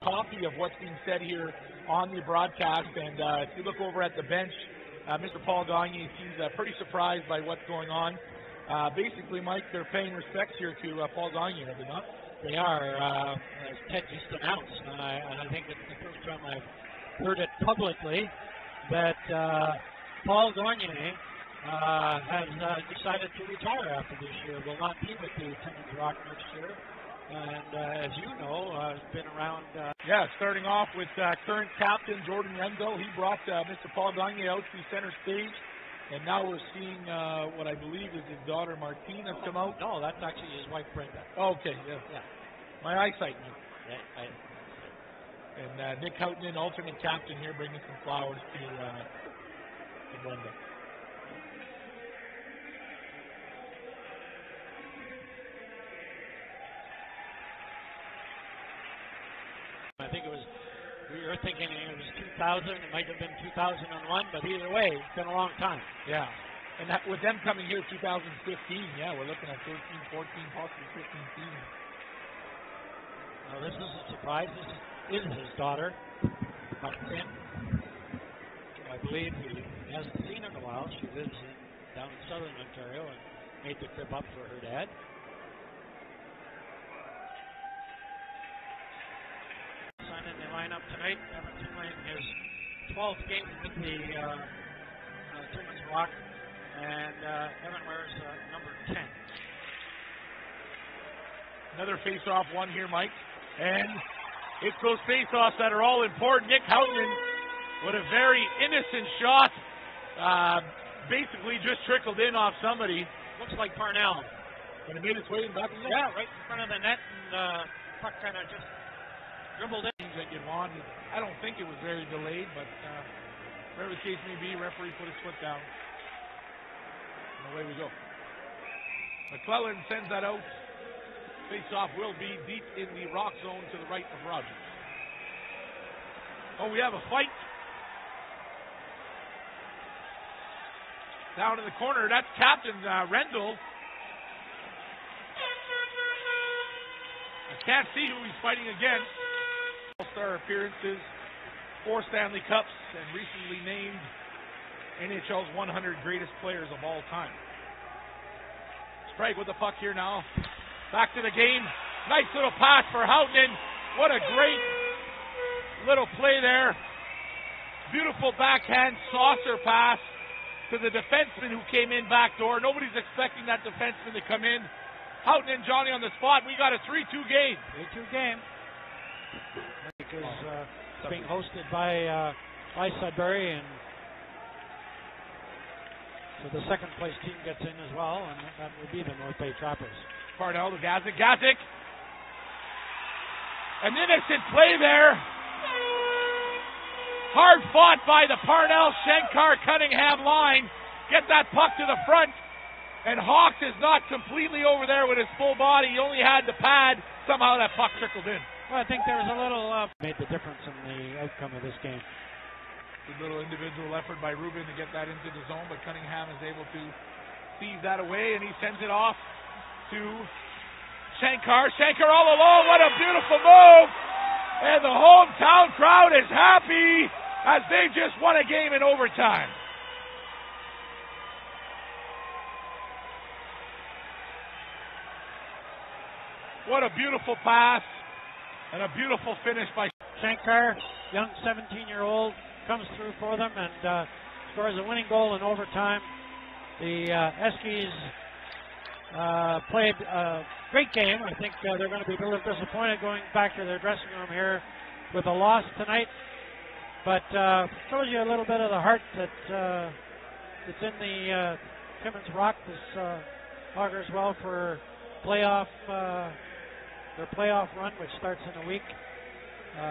copy of what's being said here on the broadcast. And uh, if you look over at the bench, uh, Mr. Paul Gagne seems uh, pretty surprised by what's going on. Uh, basically, Mike, they're paying respects here to uh, Paul Gagne, are they not? They are, uh, as Ted just announced, and I, and I think it's the first time I've heard it publicly that Paul Gagne has decided to retire after this year. Will not be with the Timmins Rock next year. And uh, as you know, uh, has been around. Uh, Yeah, starting off with uh, current captain Jordan Renzo. He brought uh, Mr. Paul Gagne out to center stage. And now we're seeing uh, what I believe is his daughter Martina come out. no, that's actually his wife Brenda. Okay, yeah. Yeah. My eyesight. Mike. Yeah, I, And uh, Nick Houghton, alternate captain here, bringing some flowers to, uh, to Brenda. Think it was. We were thinking it was 2000. It might have been 2001, but either way, it's been a long time. Yeah. And that, with them coming here 2015, yeah, we're looking at 13, 14, possibly 15 seasons. Now, this is a surprise. This is his daughter, Martin. I believe he hasn't seen her in a while. She lives in, down in southern Ontario and made the trip up for her dad. Sign in the tonight. Evanson playing his 12th game with the uh, uh, Timmins Rock, and uh, Evan wears uh, number 10. Another face-off one here, Mike. And it's those face-offs that are all important. Nick Houghton with a very innocent shot. Uh, basically just trickled in off somebody. Looks like Parnell. And it made its way back in the net. Yeah, right in front of the net, and uh, puck kind of just dribbled in. That you want. I don't think it was very delayed, but uh, whatever the case may be, referee put his foot down. And away we go. McClellan sends that out. Face-off will be deep in the rock zone to the right of Rogers. Oh, we have a fight. Down in the corner, that's Captain uh, Rendell. I can't see who he's fighting against. All-star appearances, four Stanley Cups, and recently named NHL's 100 greatest players of all time. Sprague with the puck here now. Back to the game. Nice little pass for Houghton. What a great little play there. Beautiful backhand saucer pass to the defenseman who came in back door. Nobody's expecting that defenseman to come in. Houghton and Johnny on the spot. We got a 3 2 game. 3-2 game. Because uh, it's being hosted by uh, by Sudbury, and so the second place team gets in as well, and that would be the North Bay Trappers. Parnell to Gazik. Gazik. An innocent play there. Hard fought by the Parnell Shankar Cunningham line. Get that puck to the front. And Hawks is not completely over there with his full body. He only had the pad. Somehow that puck trickled in. Well, I think there was a little uh, made the difference in the outcome of this game. Good little individual effort by Rubin to get that into the zone, but Cunningham is able to seize that away, and he sends it off to Shankar. Shankar all alone. What a beautiful move! And the hometown crowd is happy as they just won a game in overtime. What a beautiful pass and a beautiful finish by Shankar, young 17-year-old, comes through for them and uh, scores a winning goal in overtime. The uh, Eskis uh, played a great game. I think uh, they're going to be a little disappointed going back to their dressing room here with a loss tonight. But uh, shows you a little bit of the heart that uh, that's in the uh, Timmins Rock. This uh, augurs well for playoff uh, their playoff run, which starts in a week. Uh,